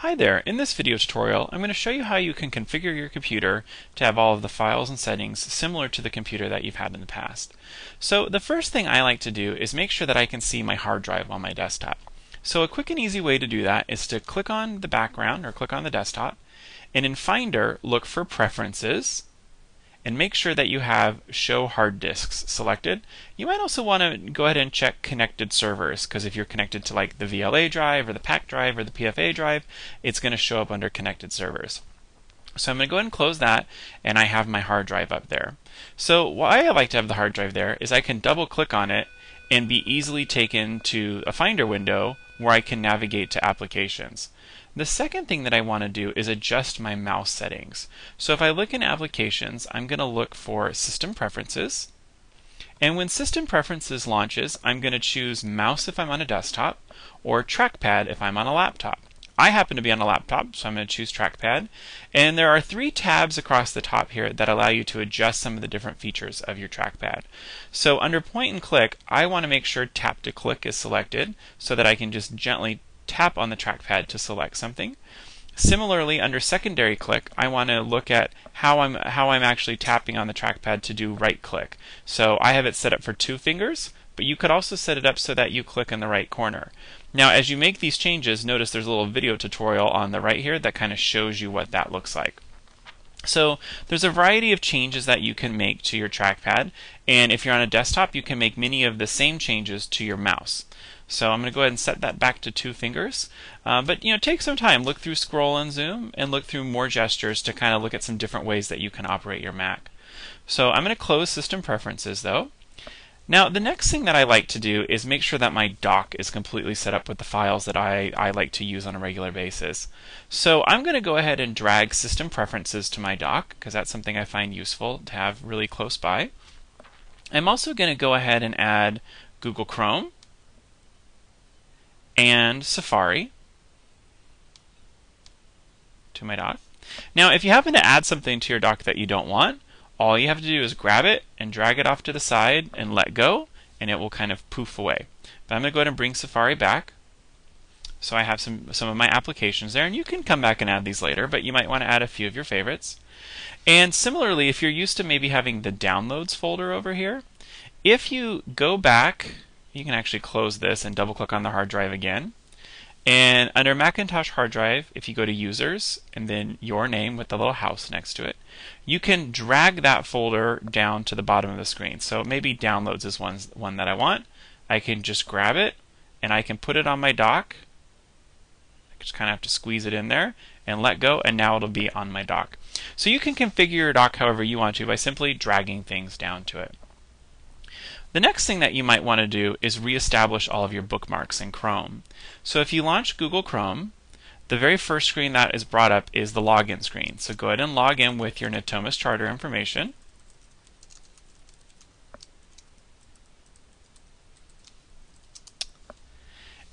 Hi there, in this video tutorial I'm going to show you how you can configure your computer to have all of the files and settings similar to the computer that you've had in the past. So the first thing I like to do is make sure that I can see my hard drive on my desktop. So a quick and easy way to do that is to click on the background or click on the desktop and in Finder look for Preferences and make sure that you have show hard disks selected. You might also want to go ahead and check connected servers because if you're connected to like the VLA drive or the PAC drive or the PFA drive, it's going to show up under connected servers. So I'm going to go ahead and close that and I have my hard drive up there. So why I like to have the hard drive there is I can double click on it and be easily taken to a Finder window where I can navigate to applications. The second thing that I want to do is adjust my mouse settings. So if I look in applications, I'm going to look for system preferences. And when system preferences launches, I'm going to choose mouse if I'm on a desktop or trackpad if I'm on a laptop. I happen to be on a laptop, so I'm going to choose trackpad. And there are three tabs across the top here that allow you to adjust some of the different features of your trackpad. So under point and click, I want to make sure tap to click is selected so that I can just gently tap on the trackpad to select something. Similarly, under secondary click, I want to look at how I'm how I'm actually tapping on the trackpad to do right click. So I have it set up for two fingers, but you could also set it up so that you click in the right corner. Now, as you make these changes, notice there's a little video tutorial on the right here that kind of shows you what that looks like. So there's a variety of changes that you can make to your trackpad, and if you're on a desktop, you can make many of the same changes to your mouse. So I'm going to go ahead and set that back to two fingers. Uh, but you know, take some time, look through scroll and zoom, and look through more gestures to kind of look at some different ways that you can operate your Mac. So I'm going to close System Preferences though. Now, the next thing that I like to do is make sure that my dock is completely set up with the files that I, I like to use on a regular basis. So I'm going to go ahead and drag System Preferences to my dock, because that's something I find useful to have really close by. I'm also going to go ahead and add Google Chrome and Safari to my dock. Now, if you happen to add something to your dock that you don't want, all you have to do is grab it and drag it off to the side and let go, and it will kind of poof away. But I'm going to go ahead and bring Safari back. So I have some, some of my applications there, and you can come back and add these later, but you might want to add a few of your favorites. And similarly, if you're used to maybe having the downloads folder over here, if you go back, you can actually close this and double click on the hard drive again. And under Macintosh hard drive, if you go to users and then your name with the little house next to it, you can drag that folder down to the bottom of the screen. So maybe downloads is one, one that I want. I can just grab it and I can put it on my dock. I just kind of have to squeeze it in there and let go and now it'll be on my dock. So you can configure your dock however you want to by simply dragging things down to it. The next thing that you might want to do is reestablish all of your bookmarks in Chrome. So if you launch Google Chrome, the very first screen that is brought up is the login screen. So go ahead and log in with your Natomas Charter information.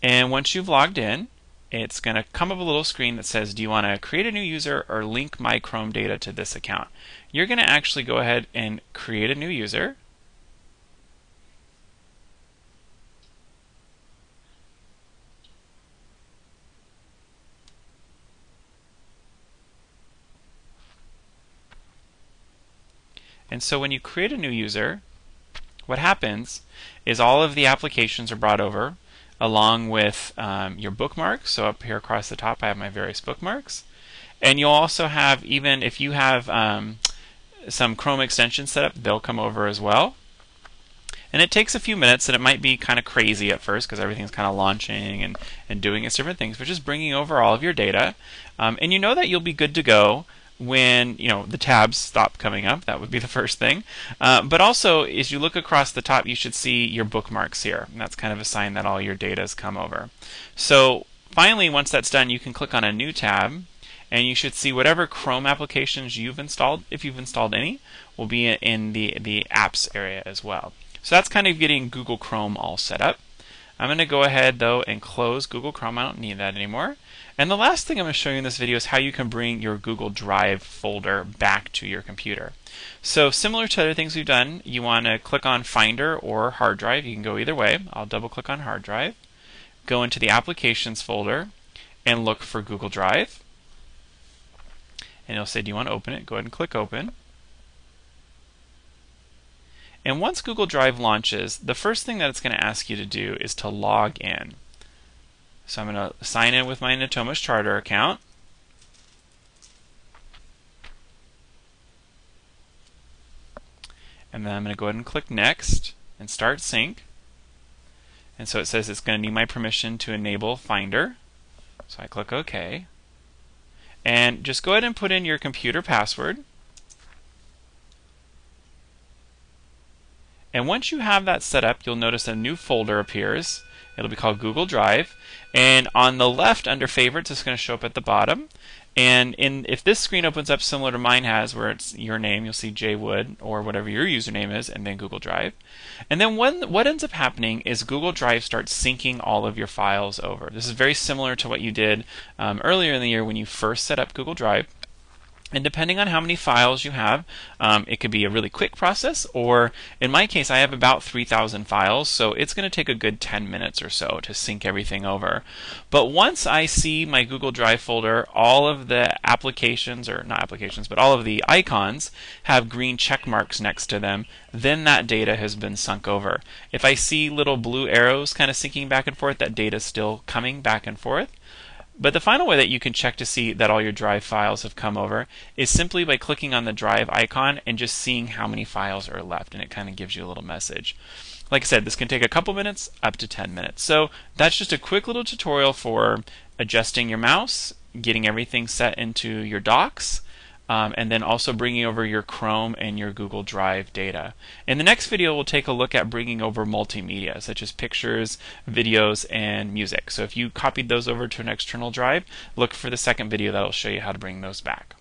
And once you've logged in, it's going to come up a little screen that says, do you want to create a new user or link my Chrome data to this account? You're going to actually go ahead and create a new user. And so when you create a new user, what happens is all of the applications are brought over along with um, your bookmarks. So up here across the top, I have my various bookmarks. And you'll also have, even if you have um, some Chrome extensions set up, they'll come over as well. And it takes a few minutes, and it might be kind of crazy at first because everything's kind of launching and, and doing its different things, but just bringing over all of your data. Um, and you know that you'll be good to go when you know the tabs stop coming up. That would be the first thing. Uh, but also, as you look across the top, you should see your bookmarks here. And that's kind of a sign that all your data has come over. So finally, once that's done, you can click on a new tab, and you should see whatever Chrome applications you've installed, if you've installed any, will be in the the apps area as well. So that's kind of getting Google Chrome all set up. I'm going to go ahead though and close Google Chrome. I don't need that anymore. And the last thing I'm going to show you in this video is how you can bring your Google Drive folder back to your computer. So similar to other things we've done, you want to click on Finder or Hard Drive. You can go either way. I'll double click on Hard Drive. Go into the Applications folder and look for Google Drive. And it'll say, Do you want to open it? Go ahead and click Open. And once Google Drive launches, the first thing that it's going to ask you to do is to log in. So I'm going to sign in with my Natomas Charter account. And then I'm going to go ahead and click Next and Start Sync. And so it says it's going to need my permission to enable Finder. So I click OK. And just go ahead and put in your computer password. And once you have that set up, you'll notice a new folder appears. It'll be called Google Drive. And on the left under favorites, it's going to show up at the bottom. And in if this screen opens up similar to mine has, where it's your name, you'll see Jay Wood or whatever your username is, and then Google Drive. And then when, what ends up happening is Google Drive starts syncing all of your files over. This is very similar to what you did um, earlier in the year when you first set up Google Drive. And depending on how many files you have, um, it could be a really quick process, or in my case, I have about 3,000 files, so it's going to take a good 10 minutes or so to sync everything over. But once I see my Google Drive folder, all of the applications, or not applications, but all of the icons have green check marks next to them, then that data has been sunk over. If I see little blue arrows kind of syncing back and forth, that data is still coming back and forth. But the final way that you can check to see that all your drive files have come over is simply by clicking on the drive icon and just seeing how many files are left, and it kind of gives you a little message. Like I said, this can take a couple minutes up to 10 minutes. So that's just a quick little tutorial for adjusting your mouse, getting everything set into your docs, um, and then also bringing over your Chrome and your Google Drive data. In the next video, we'll take a look at bringing over multimedia, such as pictures, videos, and music. So if you copied those over to an external drive, look for the second video that'll show you how to bring those back.